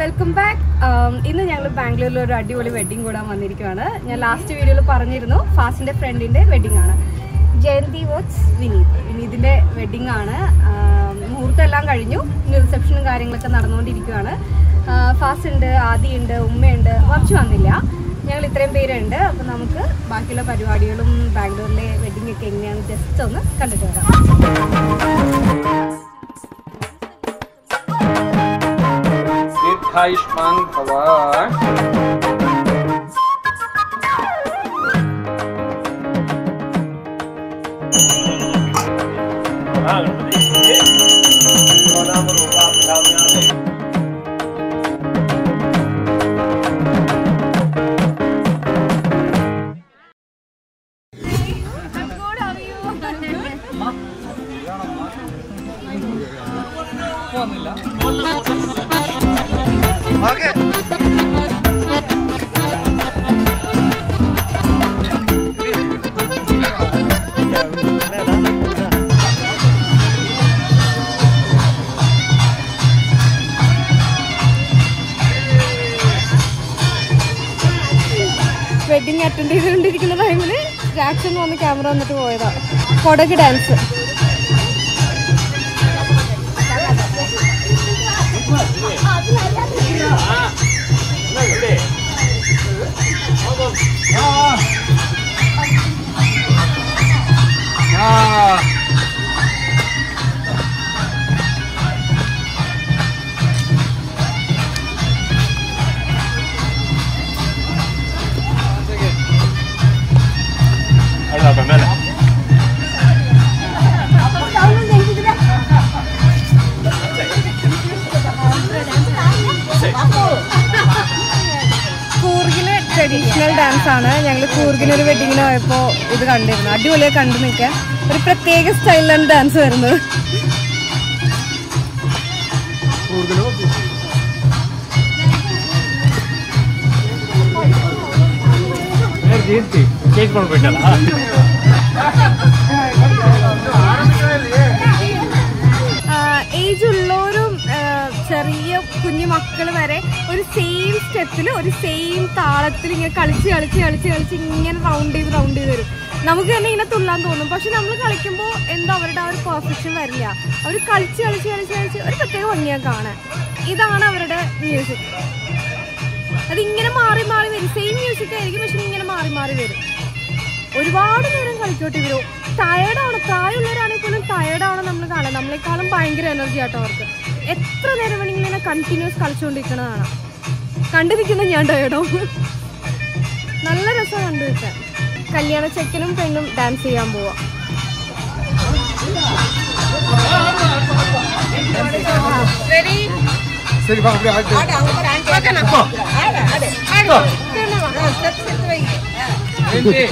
Welcome back ഇന്ന് ഞങ്ങൾ ബാംഗ്ലൂരിൽ ഒരു അടിപൊളി വെഡിങ് കൂടാൻ വന്നിരിക്കുകയാണ് ഞാൻ ലാസ്റ്റ് വീഡിയോയിൽ പറഞ്ഞിരുന്നു ഫാസിന്റെ ഫ്രണ്ടിന്റെ വെഡിങ് ആണ്. ജയന്തി വോട്സ് വിനീത്. വിനീതിന്റെ വെഡിങ് ആണ്. ആം, മുഹൂർത്തം കഴിഞ്ഞു. ഇനി റിസപ്ഷനും കാര്യങ്ങളൊക്കെ നടന്നുകൊണ്ടിരിക്കുകയാണ് ഫാസ് ഫാസ്റ്റ് ഉണ്ട് ആദി ഉണ്ട് ഉമ്മയുണ്ട്. കുറച്ച് വന്നില്ല. ഞങ്ങൾ ഇത്രയും പേരുണ്ട്. അപ്പോൾ നമുക്ക് ബാക്കിയുള്ള പരിപാടികളും ബാംഗ്ലൂരിലെ വെഡിങ് ഒക്കെ എങ്ങനെയാണ് ജസ്റ്റ് ഒന്ന് കണ്ടിട്ട് വരാം. Thank you. വെഡിങ് അറ്റൻഡ് ചെയ്തുകൊണ്ടിരിക്കുന്ന ടൈമിൽ ജാക്സൺ വന്ന് ക്യാമറ വന്നിട്ട് പോയതാണ് കൊടക് ഡാൻസ് ട്രഡീഷണൽ ഡാൻസ് ആണ്. ഞങ്ങൾ കൂർഗിനൊരു വെഡിങ്ങിന് പോയപ്പോൾ ഇത് കണ്ടിരുന്നു. അടിപൊളിയായി കണ്ടു നിൽക്കാൻ. ഒരു പ്രത്യേക സ്റ്റൈലിലാണ് ഡാൻസ് വരുന്നത്. ഏജ് കുഞ്ഞു മക്കൾ വരെ ഒരു സെയിം സ്റ്റെപ്പിൽ ഒരു സെയിം താളത്തിൽ ഇങ്ങനെ കളിച്ച് കളിച്ച് കളിച്ച് കളിച്ച് ഇങ്ങനെ റൗണ്ട് ചെയ്ത് റൗണ്ട് ചെയ്ത് വരും. നമുക്ക് തന്നെ ഇങ്ങനെ തുള്ളാൻ തോന്നും. പക്ഷെ നമ്മൾ കളിക്കുമ്പോൾ എന്തോ അവരുടെ ആ ഒരു പെർഫെക്ഷൻ വരില്ല. അവർ കളിച്ച് കളിച്ച് കളിച്ച് കളിച്ച് ഒരു പ്രത്യേക ഭംഗിയാണ് കാണാൻ. ഇതാണ് അവരുടെ മ്യൂസിക് അതിങ്ങനെ മാറി മാറി വരും. സെയിം മ്യൂസിക് ആയിരിക്കും പക്ഷെ ഇങ്ങനെ മാറി മാറി വരും. ഒരുപാട് നേരം കളിക്കോട്ടെ ഇവരും. ടയേർഡാണ് പ്രായമുള്ളവരാണെങ്കിൽ പോലും ടയേർഡാണ് നമ്മൾ കാണാൻ. നമ്മളെക്കാളും ഭയങ്കര എനർജി ആട്ടോ അവർക്ക്. എത്ര നേരം വേണമെങ്കിലും ഇങ്ങനെ കണ്ടിന്യൂസ് കളിച്ചുകൊണ്ടിരിക്കണതാണ്? കണ്ടു ഞാൻ ടയർഡോ നല്ല രസം കണ്ടു നിൽക്കാൻ കല്യാണ ചെക്കനും പെണ്ണും ഡാൻസ് ചെയ്യാൻ പോവാ. ശരി വാ അവിടെ ആട് ഓക്കേ നക്കോ ആട് കേട്ടോ വാ സ്റ്റെപ്പ് സ്റ്റെപ്പ് വൈ ఏంటి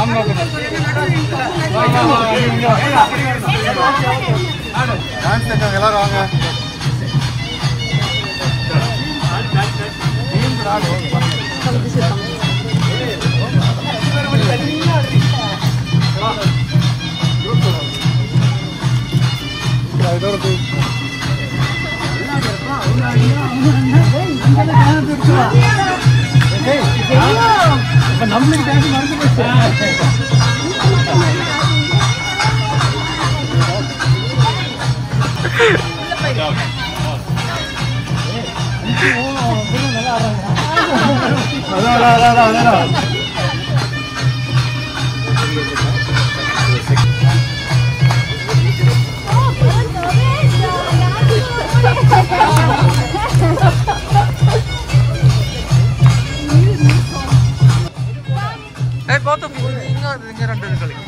అమ్మ వాహ్ వాహ్ டான்ஸ் இருக்காங்க எல்லாரும் வாங்க இதோட போய் அதான் அதான் அதான் No, no, no, no, no. no. Eh, foto bunyinya dengar ada kali.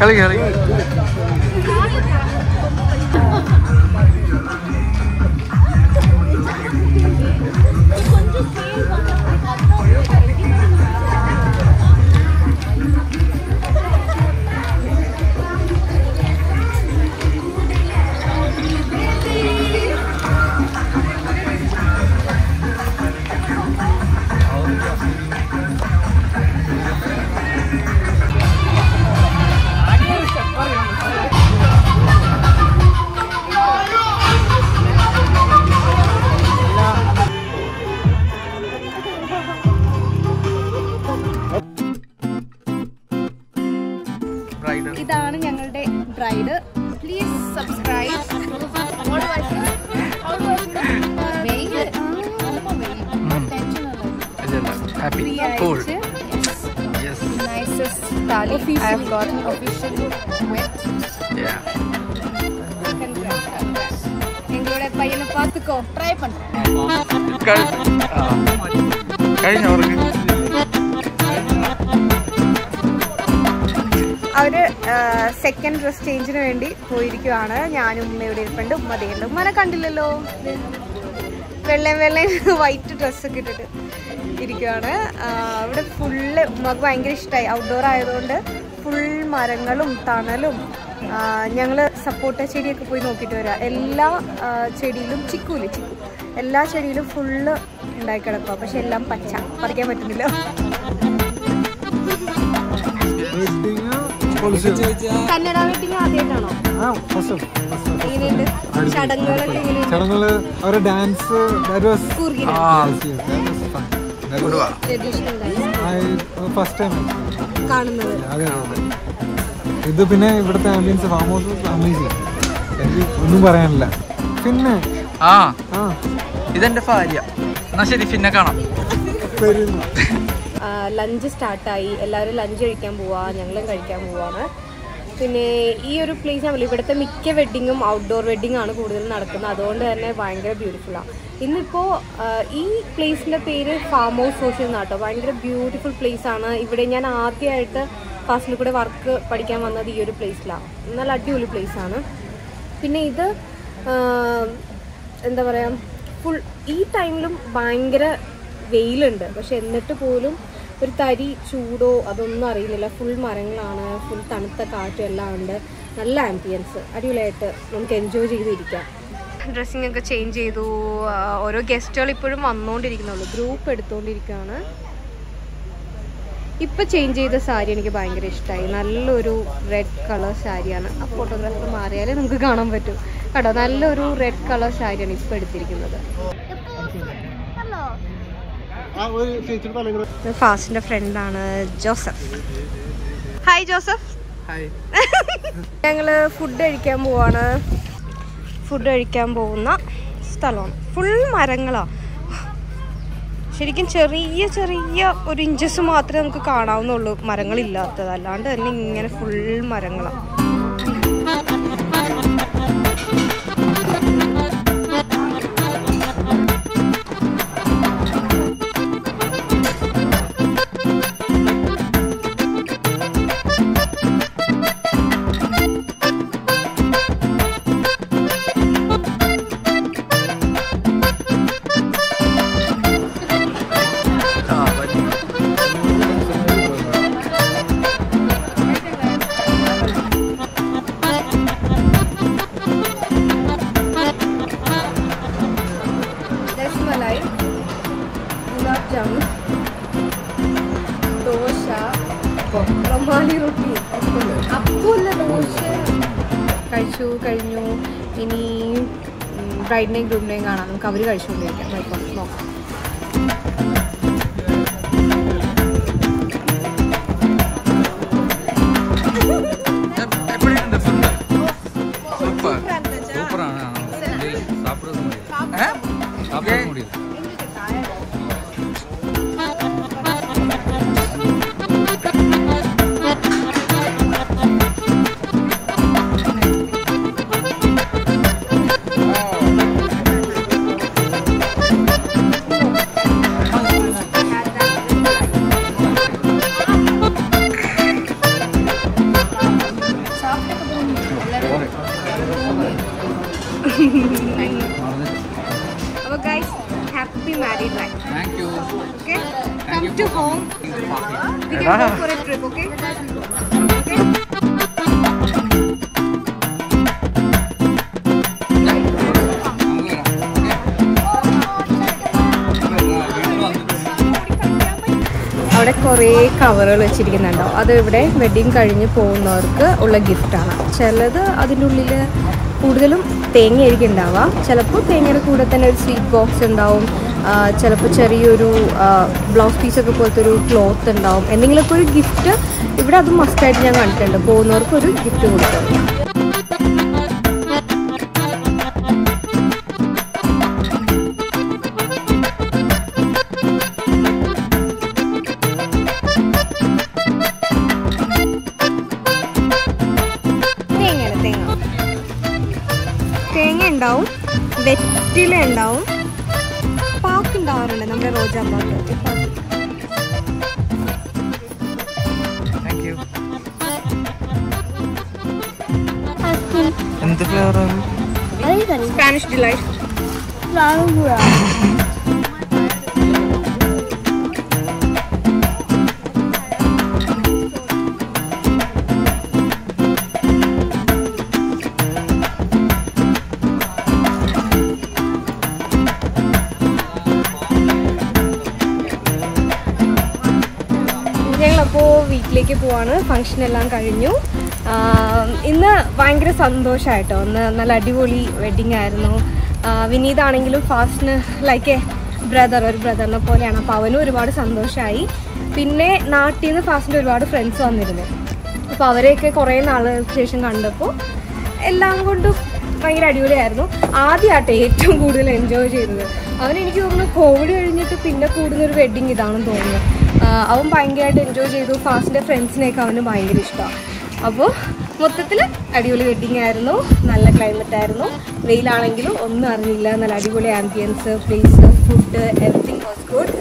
Kali kali. Bridal ഇതാണ് ഞങ്ങളുടെ bride please subscribe happy free cool ആയിട്ട് yes nicest tali I have got officially met. எங்களோட பையனை பார்த்துக்கோ ட்ரை பண்ணுறேன் കഴിഞ്ഞ അവർക്ക് സെക്കൻഡ് ഡ്രസ് ചേഞ്ചിന് വേണ്ടി പോയിരിക്കുവാണ്. ഞാനും ഉമ്മ ഇവിടെ ഇരിപ്പുണ്ട്. ഉമ്മ ദേണ്ട് ഉമ്മനെ കണ്ടില്ലല്ലോ. വെള്ളയും വെള്ളയും വൈറ്റ് ഡ്രസ്സൊക്കെ ഇട്ടിട്ട് ഇരിക്കുവാണ്. ഇവിടെ ഫുള്ള് ഉമ്മക്ക് ഭയങ്കര ഇഷ്ടമായി ഔട്ട്ഡോർ ആയതുകൊണ്ട് ഫുൾ മരങ്ങളും തണലും ഞങ്ങൾ സപ്പോർട്ട ചെടിയൊക്കെ പോയി നോക്കിയിട്ട് വരാം. എല്ലാ ചെടിയിലും ചിക്കൂൽ ചിക്കു. എല്ലാ ചെടിയിലും ഫുള്ള് ഉണ്ടായി കിടക്കുക പക്ഷെ എല്ലാം പച്ച. പറിക്കാൻ പറ്റുന്നില്ല. കന്നഡ വെഡിങ് ആദ്യമായിട്ടാണോ? ചടങ്ങുകൾ അവരുടെ ഡാൻസ് ഫസ്റ്റ് ടൈം കാണുന്നത്. ഇത് പിന്നെ ഇവിടുത്തെ ആംബിയൻസ് ഫാം ഹൗസ് അമേസിങ് എനിക്ക് ഒന്നും പറയാനില്ല. പിന്നെ ആ. ആ. ഇതെന്റെ ഭാര്യ. എന്നാ ശരി പിന്നെ കാണാം. ലഞ്ച് സ്റ്റാർട്ടായി എല്ലാവരും ലഞ്ച് കഴിക്കാൻ പോവാ ഞങ്ങളും കഴിക്കാൻ പോവാണ്. പിന്നെ ഈ ഒരു പ്ലേസ് ഞാൻ ഇവിടുത്തെ മിക്ക വെഡ്ഡിങ്ങും ഔട്ട്ഡോർ വെഡ്ഡിംഗ് ആണ് കൂടുതൽ നടക്കുന്നത്. അതുകൊണ്ട് തന്നെ ഭയങ്കര ബ്യൂട്ടിഫുള്ളാണ് ഇന്നിപ്പോൾ ഈ പ്ലേസിന്റെ പേര് ഫാം ഹൗസ് സോഷ്യൽ എന്നാട്ടോ ഭയങ്കര ബ്യൂട്ടിഫുൾ പ്ലേസ് ആണ്. ഇവിടെ ഞാൻ ആദ്യമായിട്ട് ക്ലാസ്സിൽ കൂടെ വർക്ക് പഠിക്കാൻ വന്നത് ഈ ഒരു പ്ലേസിലാണ് നല്ല അടിപൊളി പ്ലേസ് ആണ്. പിന്നെ ഇത് എന്താ പറയുക ഫുൾ ഈ ടൈമിലും ഭയങ്കര വെയിലുണ്ട്. പക്ഷെ എന്നിട്ട് പോലും ഒരു തരി ചൂടോ അതൊന്നും അറിയുന്നില്ല. ഫുൾ മരങ്ങളാണ് ഫുൾ തണുത്ത കാറ്റും എല്ലാം ഉണ്ട്. നല്ല ആംബിയൻസ് അടിപൊളിയായിട്ട് നമുക്ക് എൻജോയ് ചെയ്തിരിക്കാം. ഡ്രസ്സിംഗ് ഒക്കെ ചേഞ്ച് ചെയ്തു. ഓരോ ഗസ്റ്റുകൾ ഇപ്പോഴും വന്നുകൊണ്ടിരിക്കുന്നുള്ളൂ ഗ്രൂപ്പ് എടുത്തുകൊണ്ടിരിക്കുകയാണ് ഇപ്പൊ ചേഞ്ച് ചെയ്ത സാരി എനിക്ക് ഭയങ്കര ഇഷ്ടമായി നല്ലൊരു റെഡ് കളർ സാരിയാണ് ആ ഫോട്ടോഗ്രാഫർ മാറിയാലേ നമുക്ക് കാണാൻ പറ്റും. കേട്ടോ നല്ലൊരു റെഡ് കളർ സാരിയാണ് ഇപ്പൊ എടുത്തിരിക്കുന്നത്. ഇത് ഫാസ്റ്റിന്റെ ഫ്രണ്ടാണ് ജോസഫ്. Hi Joseph. ഞങ്ങൾ ഫുഡ് കഴിക്കാൻ പോവാണ്. ഫുഡ് കഴിക്കാൻ പോകുന്ന സ്ഥലമാണ്. ഫുൾ മരങ്ങളാ. ശരിക്കും ചെറിയ ചെറിയ ഒരു ഇഞ്ചസ് മാത്രമേ നമുക്ക് കാണാവുന്നുള്ളൂ. മരങ്ങളില്ലാത്തത്. അല്ലാണ്ട് തന്നെ ഇങ്ങനെ ഫുൾ മരങ്ങളാണ് കഴിച്ചു കഴിഞ്ഞു. ഇനി ബ്രൈഡിനെയും ഗ്രൂമിനെയും കാണാം. നമുക്ക് അവർ കഴിച്ചുകൊണ്ടിരിക്കാം. നോക്കാം. കുറേ കവറുകൾ വെച്ചിരിക്കുന്നുണ്ടോ? അത് ഇവിടെ വെഡിങ് കഴിഞ്ഞ് പോകുന്നവർക്ക് ഉള്ള ഗിഫ്റ്റാണ് ചിലത് അതിന്റെ ഉള്ളിൽ കൂടുതലും തേങ്ങയായിരിക്കും ഉണ്ടാവുക. ചിലപ്പോൾ തേങ്ങയുടെ കൂടെ തന്നെ ഒരു സ്വീറ്റ് ബോക്സ് ഉണ്ടാവും. ചിലപ്പോൾ ചെറിയൊരു ബ്ലൗസ് പീസൊക്കെ പോലത്തെ ഒരു ക്ലോത്ത് ഉണ്ടാവും. എന്തെങ്കിലുമൊക്കെ ഒരു ഗിഫ്റ്റ് ഇവിടെ അത് മസ്റ്റായിട്ട് ഞാൻ കണ്ടിട്ടുണ്ട്. പോകുന്നവർക്ക് ഒരു ഗിഫ്റ്റ് കൊടുക്കും. വെറ്റില ഉണ്ടാവും പാക്ക് ഉണ്ടാവാറുണ്ട് നമ്മുടെ റോജാ പാക്ക് എന്ത് ഫ്ലേവറാണ് സ്പാനിഷ് ഡിലൈറ്റ് വീട്ടിലേക്ക് പോവാണ്. ഫംഗ്ഷൻ എല്ലാം കഴിഞ്ഞു. ഇന്ന് ഭയങ്കര സന്തോഷമായിട്ടോ ഇന്ന് നല്ല അടിപൊളി വെഡിങ് ആയിരുന്നു. വിനീതാണെങ്കിലും ഫാസ്റ്റിന് ലൈക്ക് എ ബ്രദർ ഒരു ബ്രദറിനെ പോലെയാണ്. അപ്പോൾ അവനും ഒരുപാട് സന്തോഷമായി പിന്നെ നാട്ടിൽ നിന്ന് ഫാസ്റ്റിന്റെ ഒരുപാട് ഫ്രണ്ട്സ് വന്നിരുന്നു. അപ്പോൾ അവരെയൊക്കെ കുറേ നാളുകൾക്ക് ശേഷം കണ്ടപ്പോൾ എല്ലാം കൊണ്ടും ഭയങ്കര അടിപൊളിയായിരുന്നു. ആദ്യമായിട്ട് ഏറ്റവും കൂടുതൽ എൻജോയ് ചെയ്തത്. അവനെനിക്ക് തോന്നുന്നു കോവിഡ് കഴിഞ്ഞിട്ട് പിന്നെ കൂടുന്നൊരു വെഡിങ് ഇതാണെന്ന് തോന്നുന്നു. അവൻ ഭയങ്കരമായിട്ട് എൻജോയ് ചെയ്തു. ഫാസ്റ്റിന്റെ ഫ്രണ്ട്സിനെയൊക്കെ അവന് ഭയങ്കര ഇഷ്ടമാണ് അപ്പോൾ മൊത്തത്തിൽ അടിപൊളി വെഡിങ് ആയിരുന്നു. നല്ല ക്ലൈമറ്റ് ആയിരുന്നു. വെയിലാണെങ്കിലും ഒന്നും അറിഞ്ഞില്ല. നല്ല അടിപൊളി ambience place food everything was good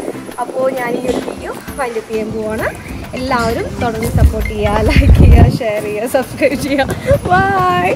അപ്പോൾ ഞാൻ ഈ ഒരു വീഡിയോ ഫൈൻഡ് അപ്പ് ചെയ്യാൻ പോവാണ്. എല്ലാവരും തുടർന്ന് സപ്പോർട്ട് ചെയ്യുക ലൈക്ക് ചെയ്യുക ഷെയർ ചെയ്യുക സബ്സ്ക്രൈബ് ചെയ്യുക ബൈ